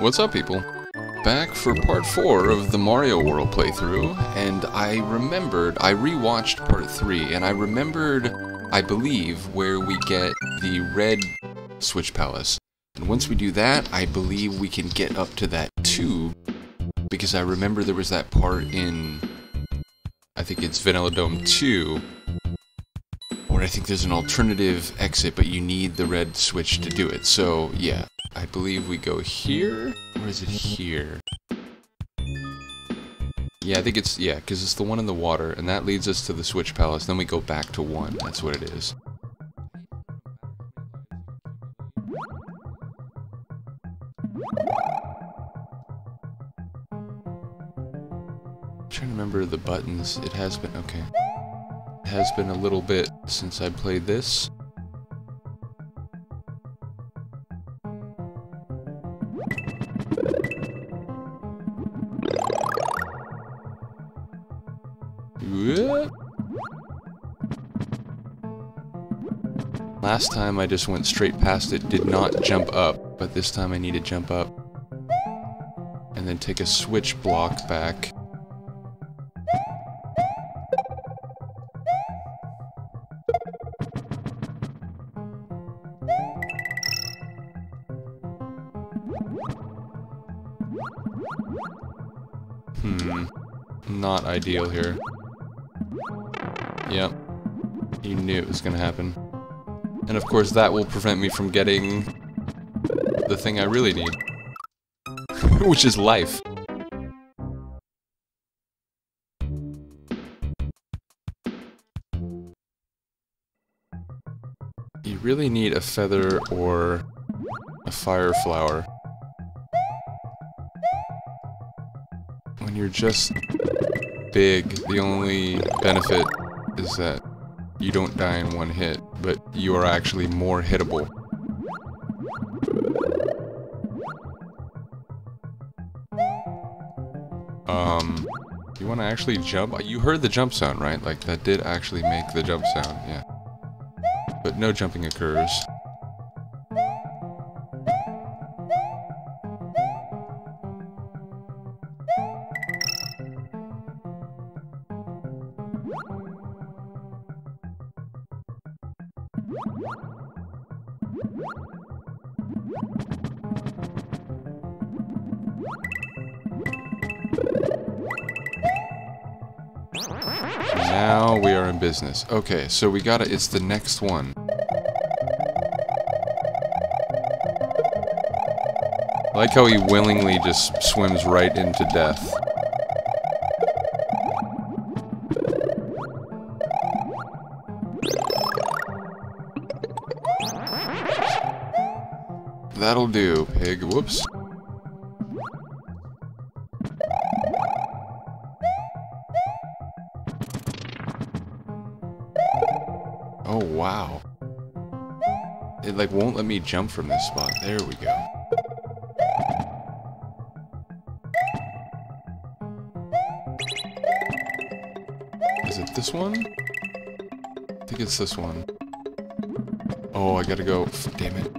What's up, people? Back for part 4 of the Mario World playthrough, and I remembered, I rewatched part 3, and I remembered, I believe, where we get the red Switch Palace. And once we do that, I believe we can get up to that tube, because I remember there was that part in, I think it's Vanilla Dome 2, where I think there's an alternative exit, but you need the red switch to do it. So, yeah, I believe we go here, or is it here? Yeah, I think it's, yeah, because it's the one in the water, and that leads us to the Switch Palace, then we go back to one, that's what it is. I'm trying to remember the buttons, it has been, okay. It has been a little bit since I played this. Last time I just went straight past it, did not jump up, but this time I need to jump up and then take a switch block back. Hmm. Not ideal here. Yep. You knew it was gonna happen. And of course that will prevent me from getting the thing I really need. Which is life. You really need a feather or a fire flower. When you're just big, the only benefit is that you don't die in one hit, but you are actually more hittable. Um, you want to actually jump? You heard the jump sound, right? Like, that did actually make the jump sound, yeah. But no jumping occurs. Now we are in business. Okay, so we gotta, it's the next one. I like how he willingly just swims right into death. That'll do, pig. Whoops. Me jump from this spot. There we go. Is it this one? I think it's this one. Oh, I gotta go. Damn it.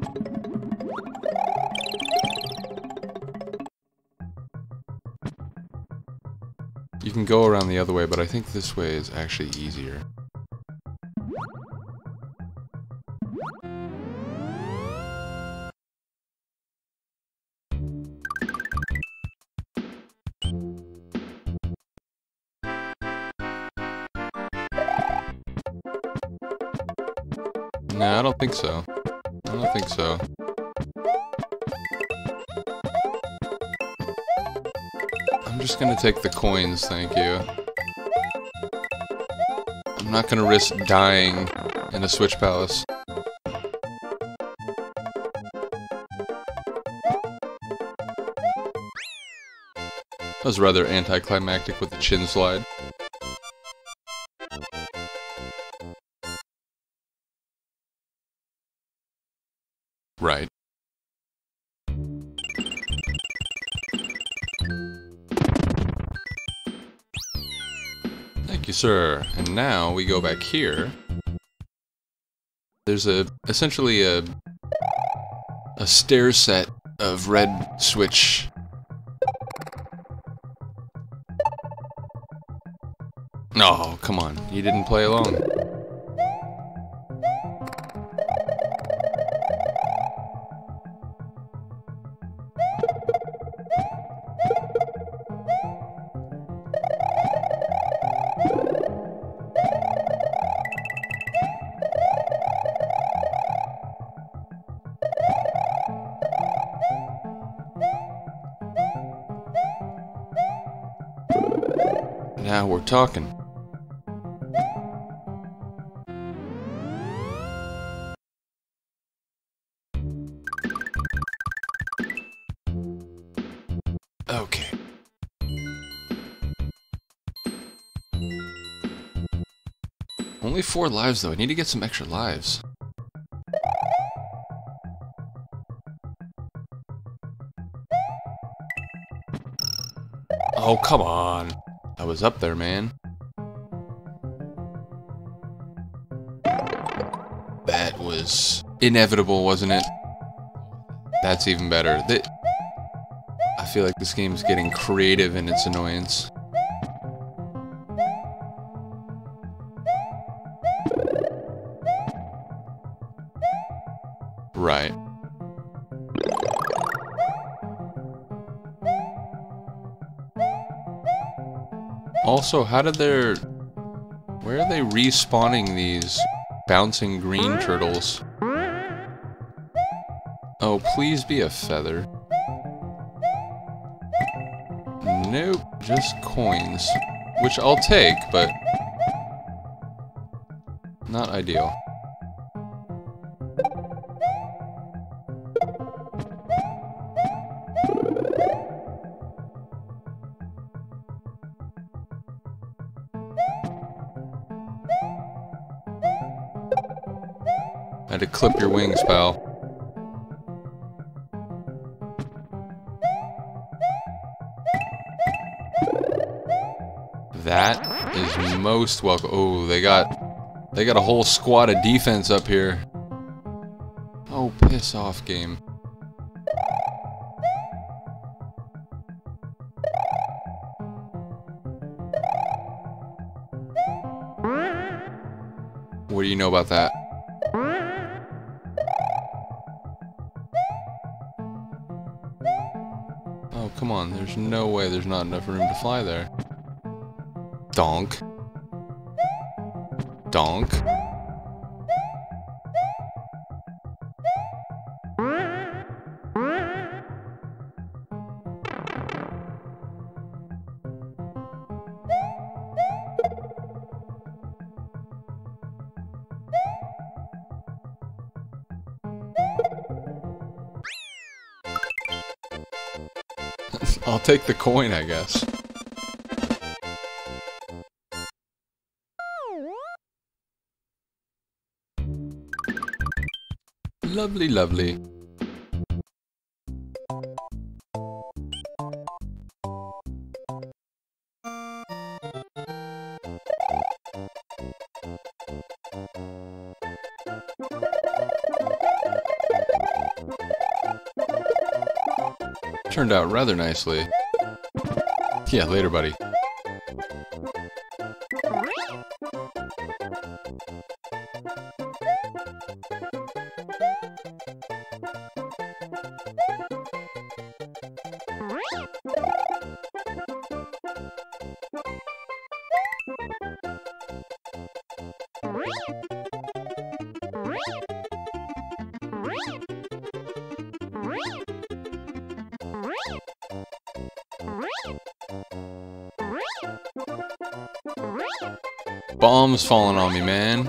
You can go around the other way, but I think this way is actually easier. Think so. I don't think so. I'm just gonna take the coins, thank you. I'm not gonna risk dying in a Switch Palace. That was rather anticlimactic with the chin slide. Sir. And now we go back here. There's a essentially a a stair set of red switch. No, come on. You didn't play along. Talking. Okay. Only four lives though. I need to get some extra lives. Oh, come on. I was up there, man. That was inevitable, wasn't it? That's even better. Th I feel like this game's getting creative in its annoyance. Also, how did there... Where are they respawning these bouncing green turtles? Oh, please be a feather. Nope, just coins. Which I'll take, but... Not ideal. Had to clip your wings, pal. That is most welcome. Oh, they got they got a whole squad of defense up here. Oh, piss off, game. What do you know about that? Come on. There's no way there's not enough room to fly there. Donk. Donk. Take the coin, I guess. Lovely, lovely. Turned out rather nicely. Yeah, later, buddy. Bombs falling on me, man.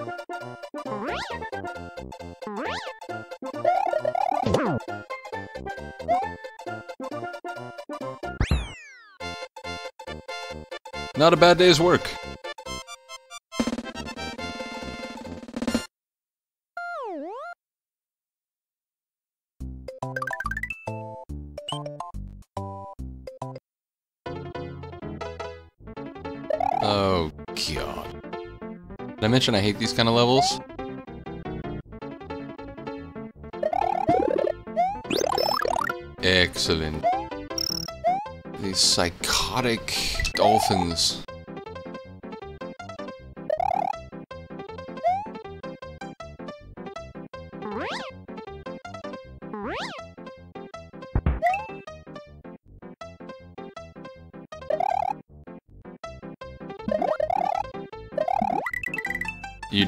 Not a bad day's work. Mention I hate these kind of levels? Excellent. These psychotic dolphins.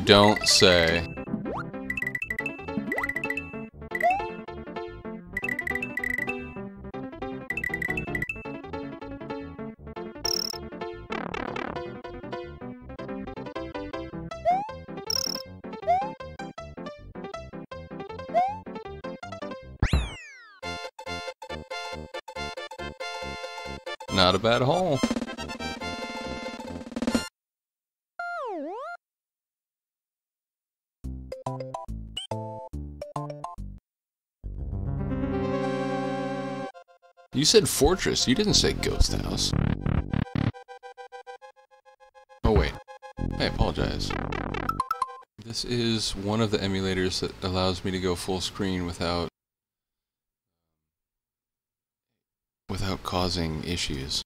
Don't say. You said fortress, you didn't say ghost house. Oh wait, I apologize. This is one of the emulators that allows me to go full screen without without causing issues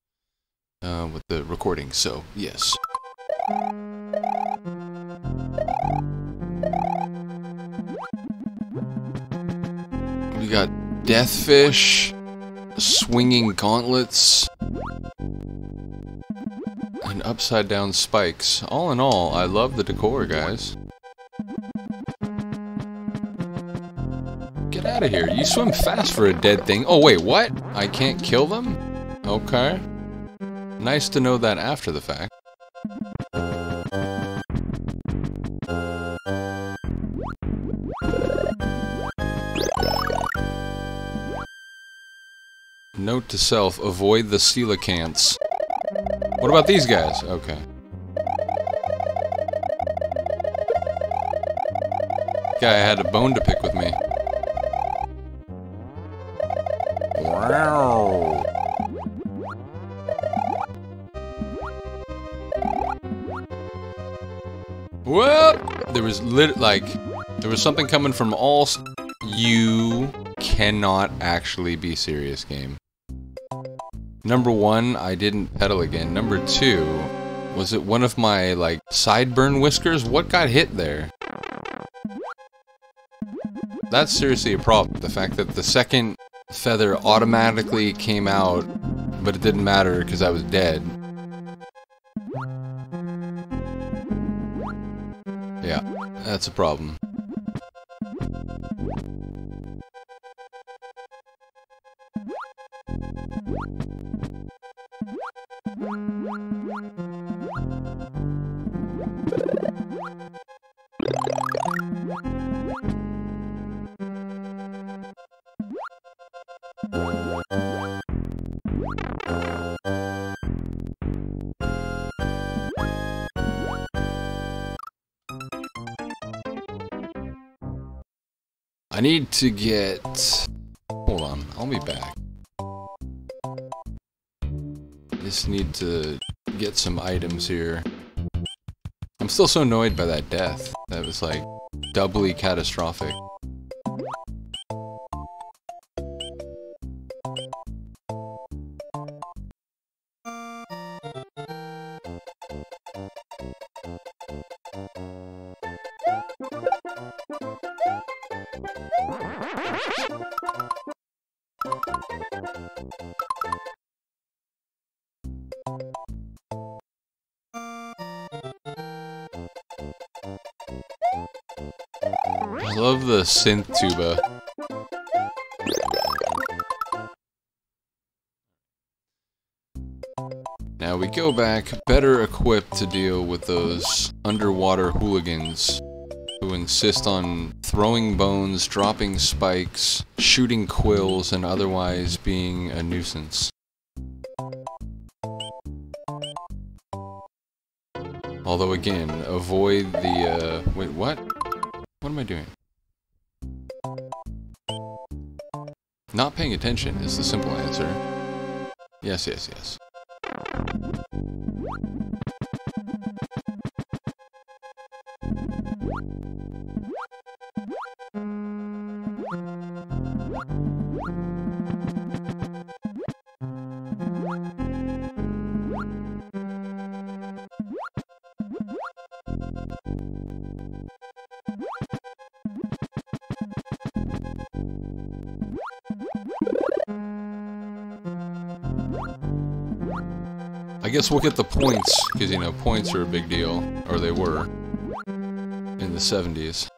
uh, with the recording, so yes. We got Deathfish, swinging gauntlets, and upside down spikes. All in all, I love the decor, guys. Get out of here. You swim fast for a dead thing. Oh, wait, what? I can't kill them? Okay. Nice to know that after the fact. To self, avoid the coelacanths. What about these guys? Okay. Guy had a bone to pick with me. Wow. Well, there was lit like there was something coming from all. you cannot actually be serious, game. Number one, I didn't pedal again. Number two, was it one of my like sideburn whiskers? What got hit there? That's seriously a problem. The fact that the second feather automatically came out, but it didn't matter because I was dead. Yeah, that's a problem. I need to get... Hold on, I'll be back. Just need to get some items here. I'm still so annoyed by that death. That was like doubly catastrophic. Synth tuba. Now we go back better equipped to deal with those underwater hooligans who insist on throwing bones, dropping spikes, shooting quills, and otherwise being a nuisance. Although again, avoid the, uh, wait, what? What am I doing? Not paying attention is the simple answer. Yes, yes, yes. Guess we'll get the points, because, you know, points are a big deal. Or they were. In the 70s.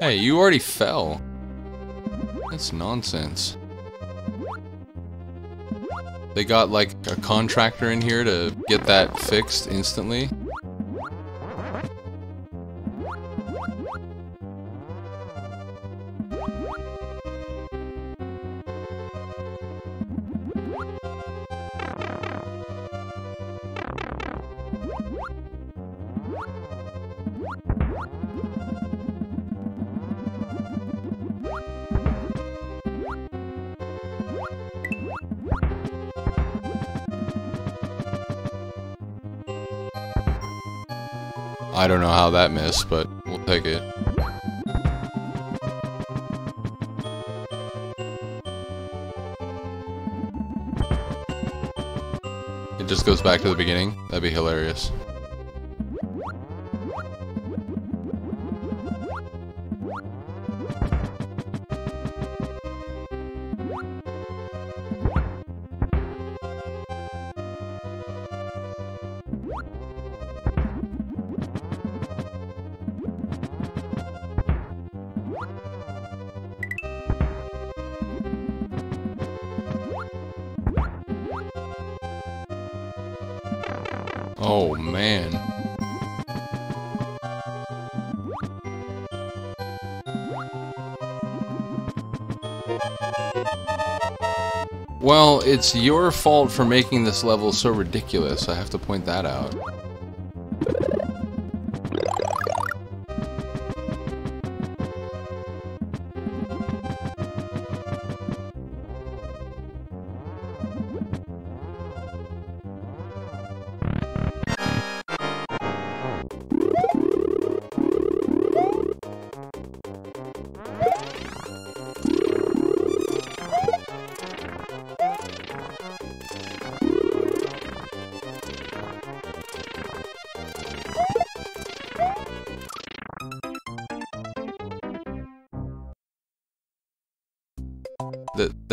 Hey, you already fell. That's nonsense. They got like a contractor in here to get that fixed instantly. Know how that missed, but we'll take it. It just goes back to the beginning? That'd be hilarious. Well, it's your fault for making this level so ridiculous. I have to point that out.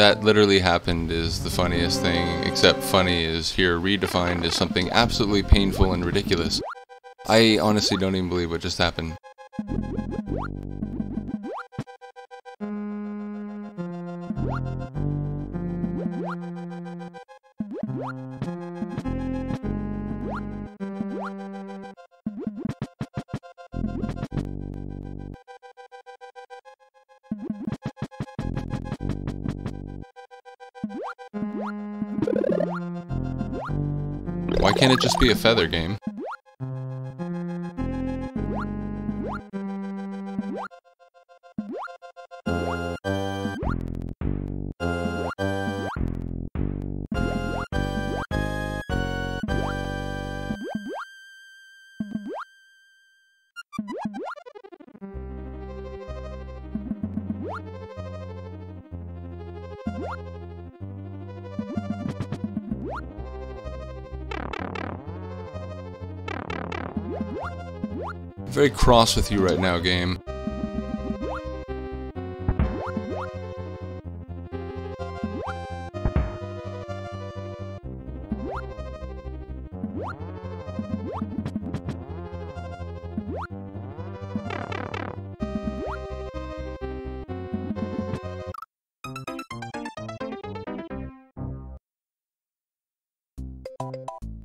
That literally happened is the funniest thing, except funny is here redefined as something absolutely painful and ridiculous. I honestly don't even believe what just happened. Why can't it just be a feather game? Very cross with you right now, game.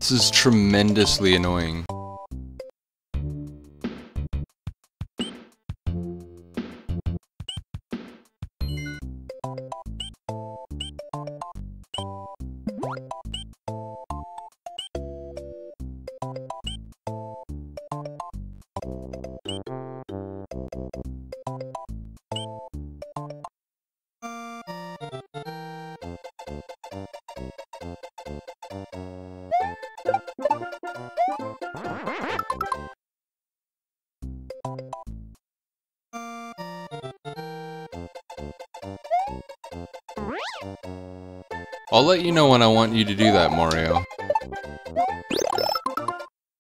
This is tremendously annoying. I'll let you know when I want you to do that, Mario.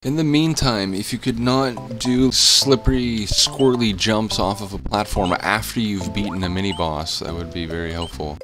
In the meantime, if you could not do slippery, squirrely jumps off of a platform after you've beaten a mini-boss, that would be very helpful.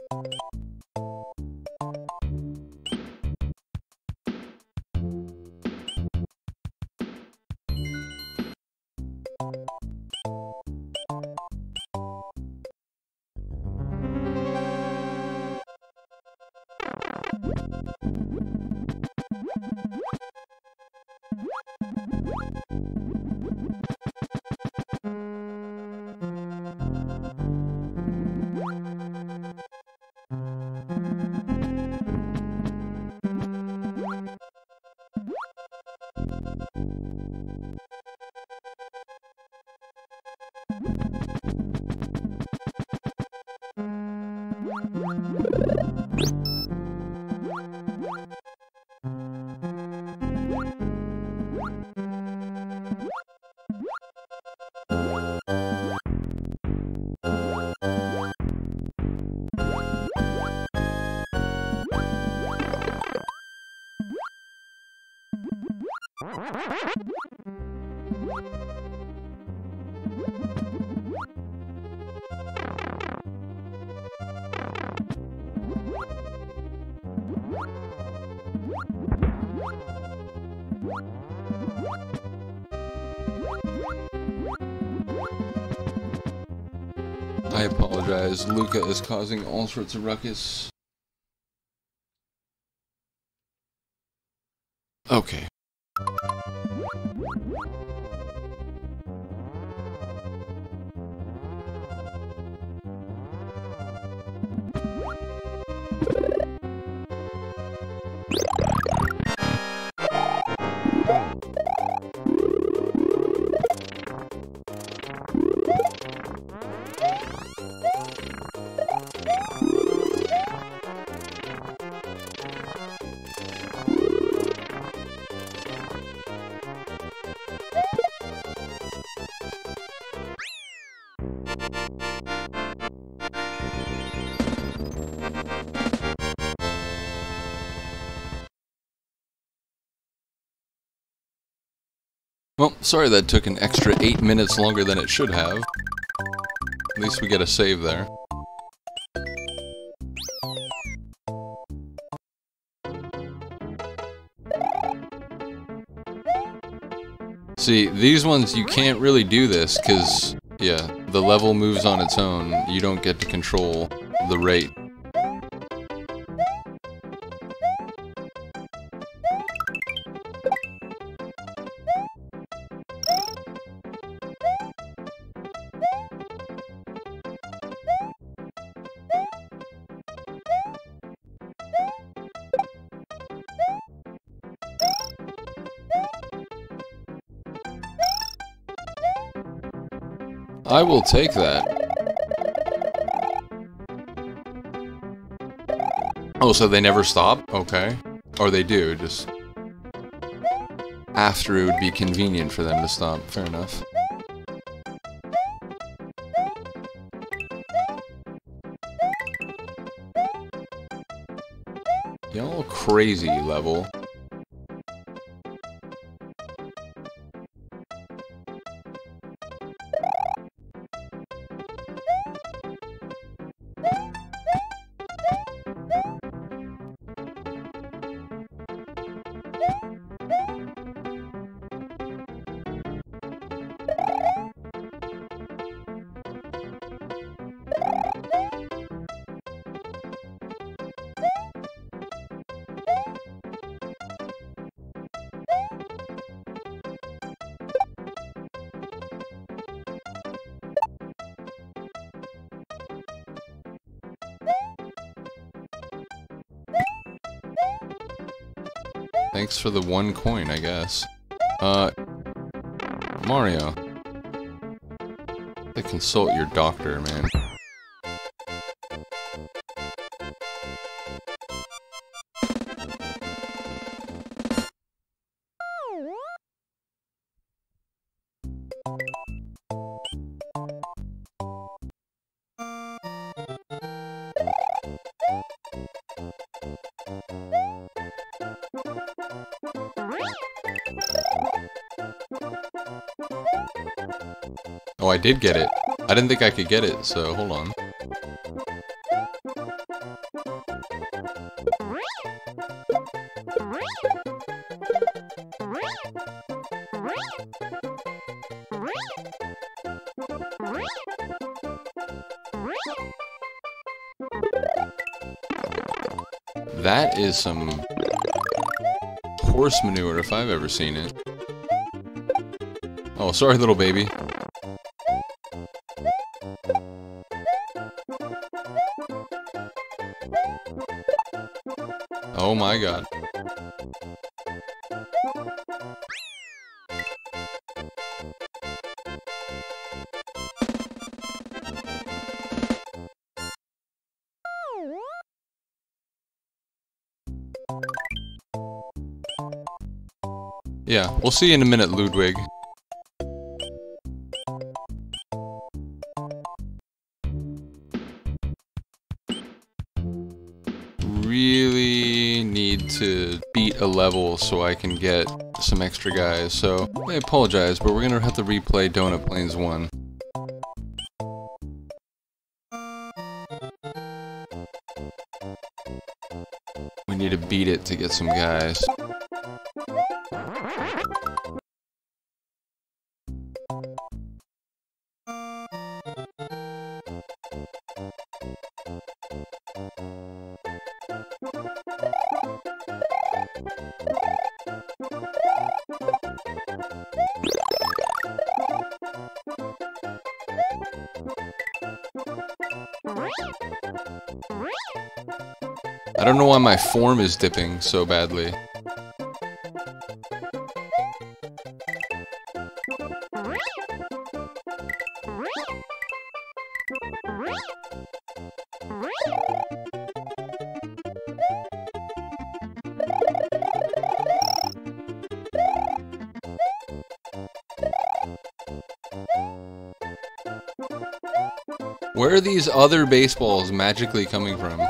Apologize. Luca is causing all sorts of ruckus. Well, sorry that took an extra 8 minutes longer than it should have. At least we get a save there. See, these ones you can't really do this, because, yeah, the level moves on its own. You don't get to control the rate. Will take that. Oh, so they never stop? Okay. Or they do, just... After it would be convenient for them to stop. Fair enough. Y'all crazy level. Thanks for the one coin, I guess. Uh, Mario. They consult your doctor, man. Did get it. I didn't think I could get it, so hold on. That is some horse manure if I've ever seen it. Oh, sorry little baby. My god. Yeah, we'll see you in a minute, Ludwig. A level so I can get some extra guys, so I apologize, but we're gonna have to replay Donut Plains 1. We need to beat it to get some guys. I don't know why my form is dipping so badly. Where are these other baseballs magically coming from?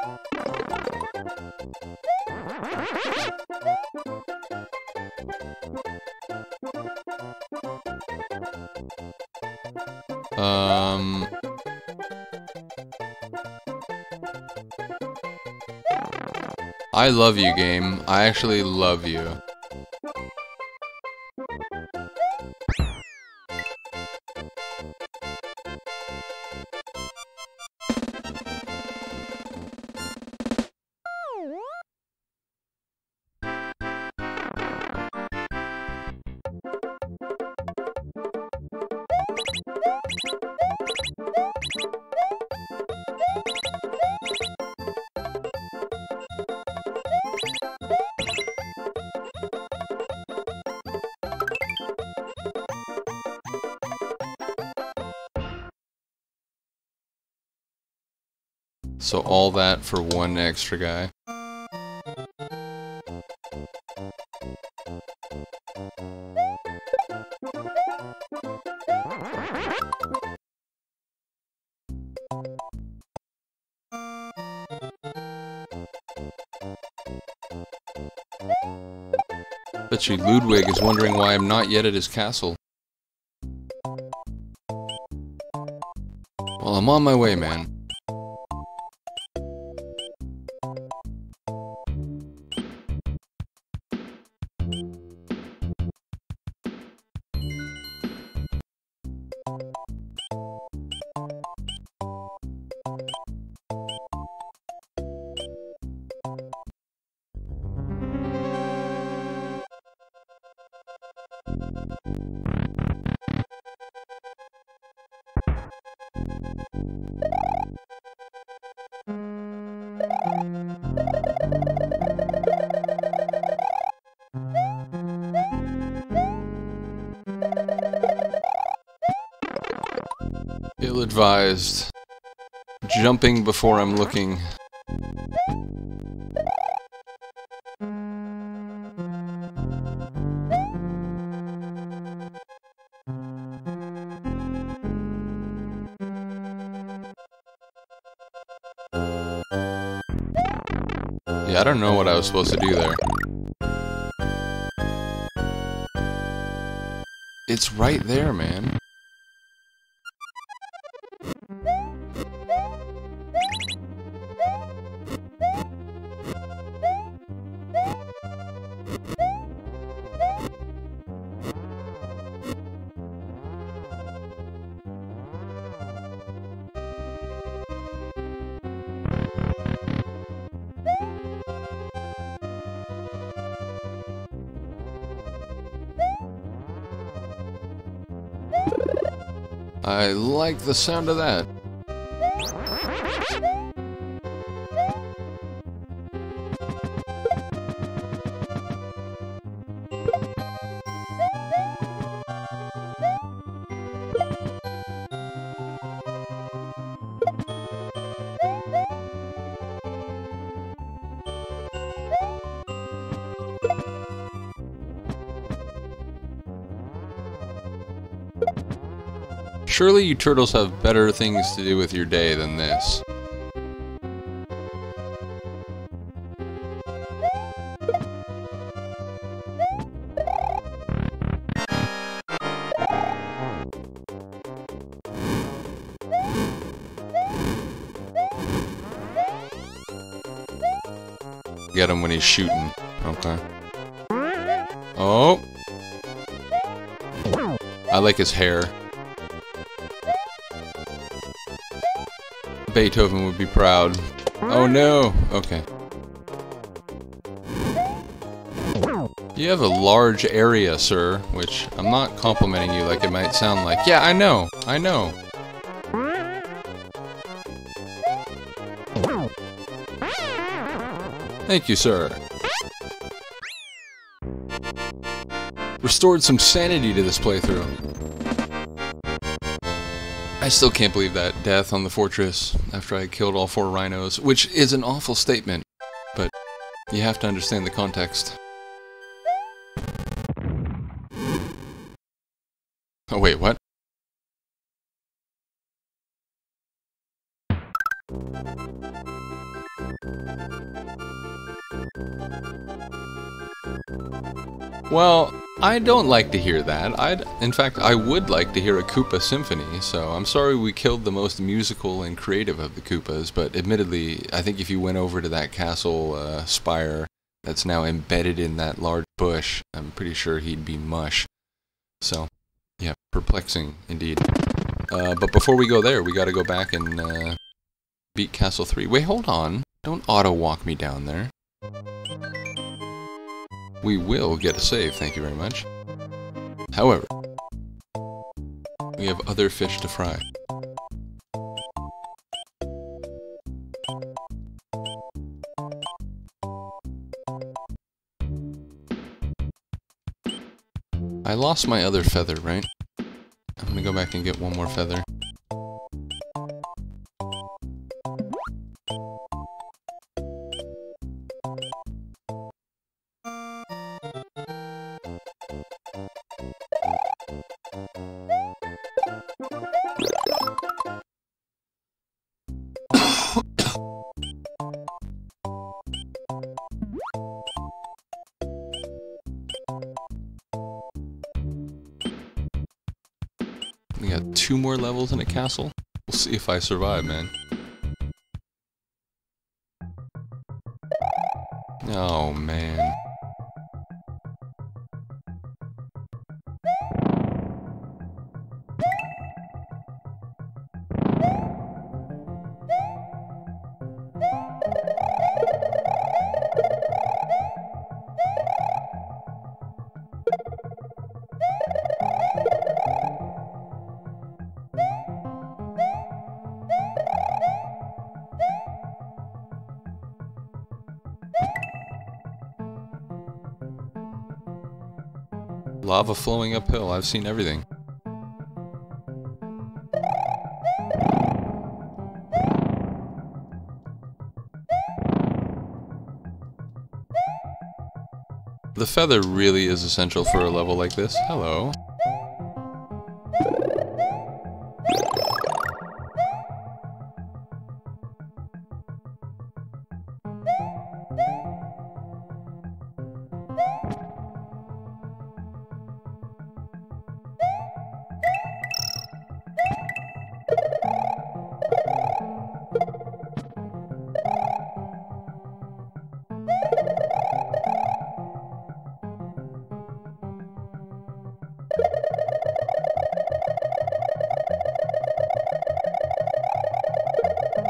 I love you, game. I actually love you. So all that for one extra guy. Bet you Ludwig is wondering why I'm not yet at his castle. Well, I'm on my way, man. Ill-advised. Jumping before I'm looking. Yeah, I don't know what I was supposed to do there. It's right there, man. Like the sound of that. Surely you turtles have better things to do with your day than this. Get him when he's shooting. Okay. Oh! I like his hair. Beethoven would be proud. Oh no! Okay. You have a large area, sir, which I'm not complimenting you like it might sound like. Yeah, I know, I know. Thank you, sir. Restored some sanity to this playthrough. I still can't believe that death on the fortress after I killed all four rhinos, which is an awful statement, but you have to understand the context. Oh wait, what? Well, I don't like to hear that. I'd, in fact, I would like to hear a Koopa symphony, so I'm sorry we killed the most musical and creative of the Koopas, but admittedly, I think if you went over to that castle uh, spire that's now embedded in that large bush, I'm pretty sure he'd be mush. So, yeah, perplexing indeed. Uh, but before we go there, we gotta go back and uh, beat Castle 3. Wait, hold on. Don't auto-walk me down there. We will get a save, thank you very much. However, we have other fish to fry. I lost my other feather, right? I'm gonna go back and get one more feather. Castle. We'll see if I survive, man. Oh, man. Lava flowing uphill, I've seen everything. The feather really is essential for a level like this. Hello.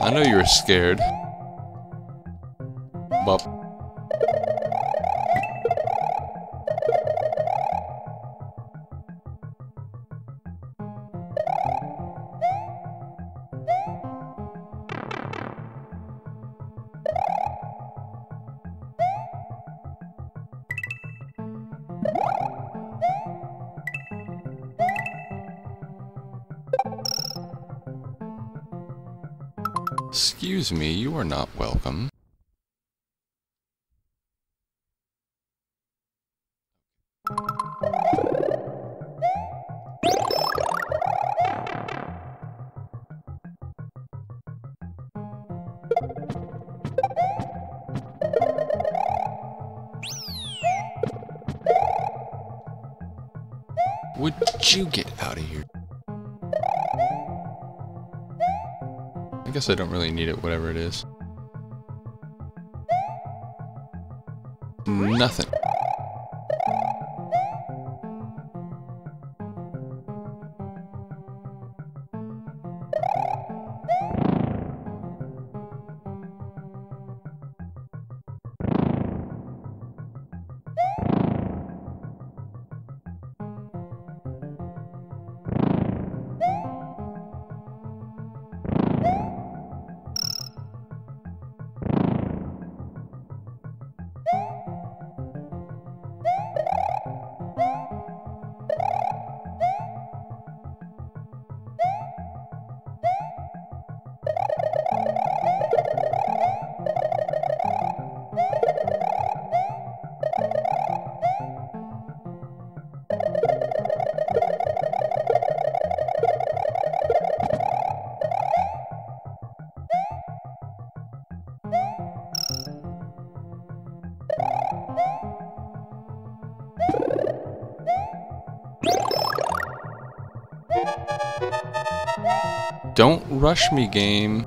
I know you were scared. Not welcome. Would you get out of here? I guess I don't really need it, whatever it is. Nothing. Rush me, game.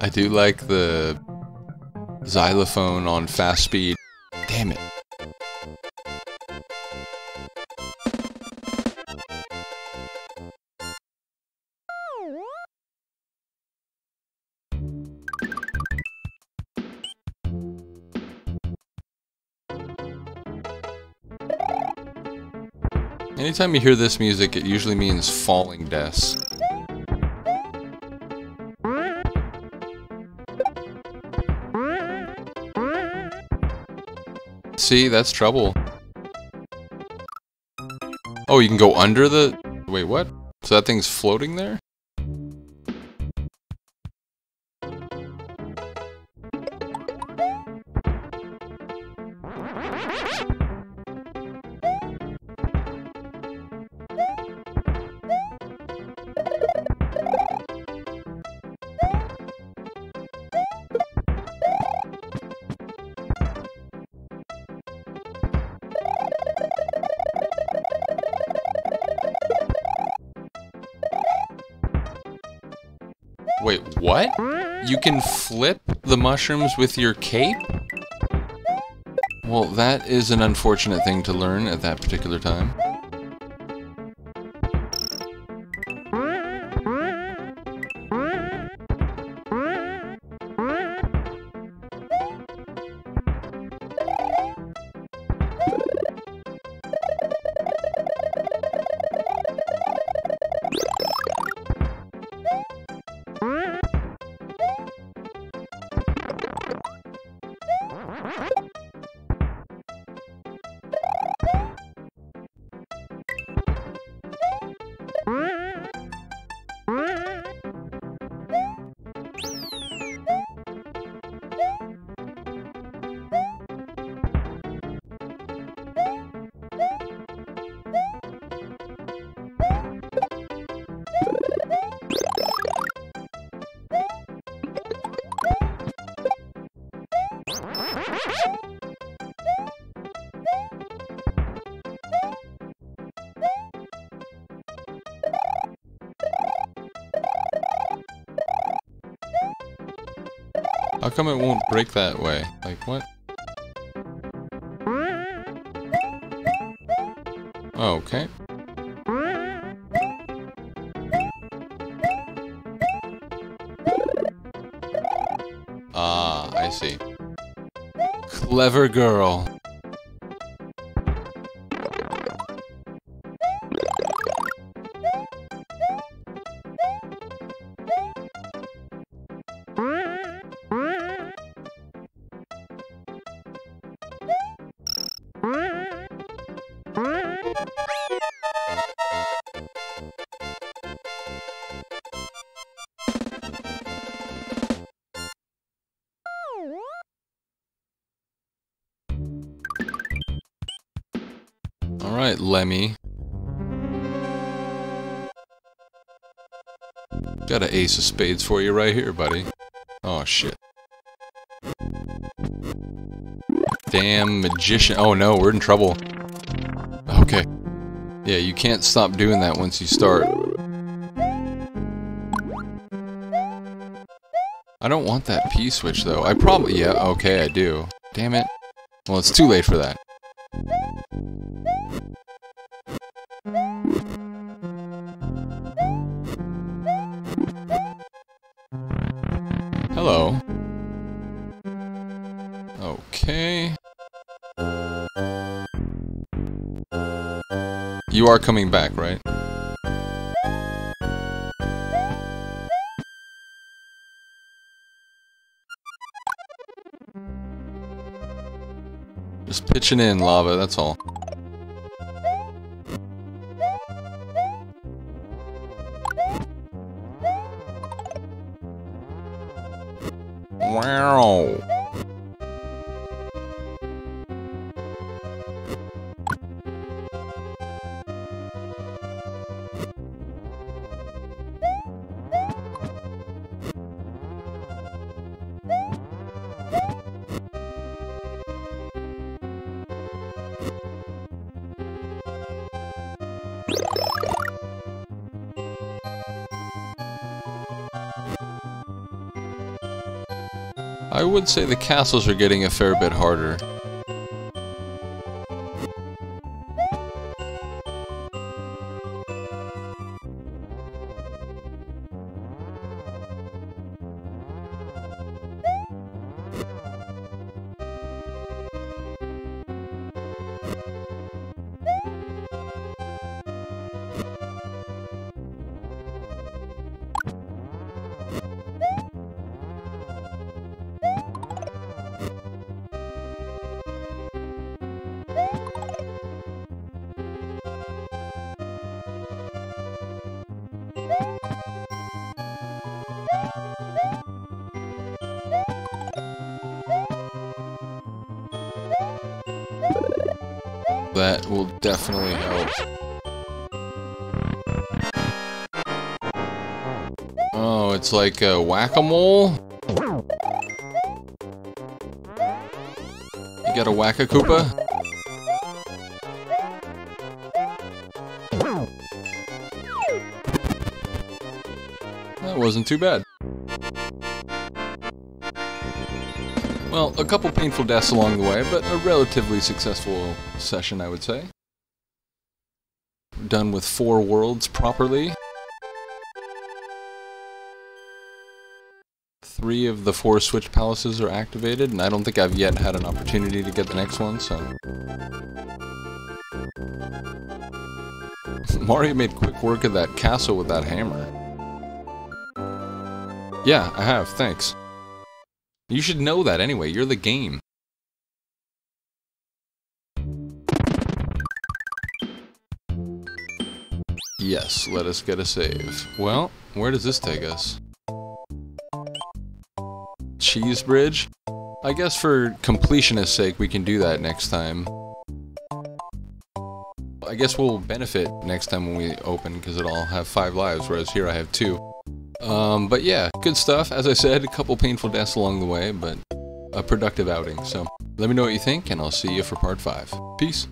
I do like the xylophone on fast speed. Anytime you hear this music, it usually means falling deaths. See, that's trouble. Oh, you can go under the... Wait, what? So that thing's floating there? You can flip the mushrooms with your cape? Well, that is an unfortunate thing to learn at that particular time. Come it won't break that way? Like, what? Oh, okay. Ah, I see. Clever girl. Alright, Lemmy. Got an ace of spades for you right here, buddy. Oh, shit. Damn magician. Oh no, we're in trouble. Okay. Yeah, you can't stop doing that once you start. I don't want that P-switch, though. I probably... Yeah, okay, I do. Damn it. Well, it's too late for that. Are coming back, right? Just pitching in lava, that's all. I would say the castles are getting a fair bit harder. It's like a whack-a-mole? You got a whack-a-koopa? That wasn't too bad. Well, a couple painful deaths along the way, but a relatively successful session, I would say. Done with four worlds properly. Three of the four Switch Palaces are activated, and I don't think I've yet had an opportunity to get the next one, so... Mario made quick work of that castle with that hammer. Yeah, I have, thanks. You should know that anyway, you're the game. Yes, let us get a save. Well, where does this take us? Cheese Bridge? I guess for completionist sake we can do that next time. I guess we'll benefit next time when we open because it'll have five lives, whereas here I have two. Um, but yeah, good stuff. As I said, a couple painful deaths along the way, but a productive outing. So let me know what you think, and I'll see you for part 5. Peace.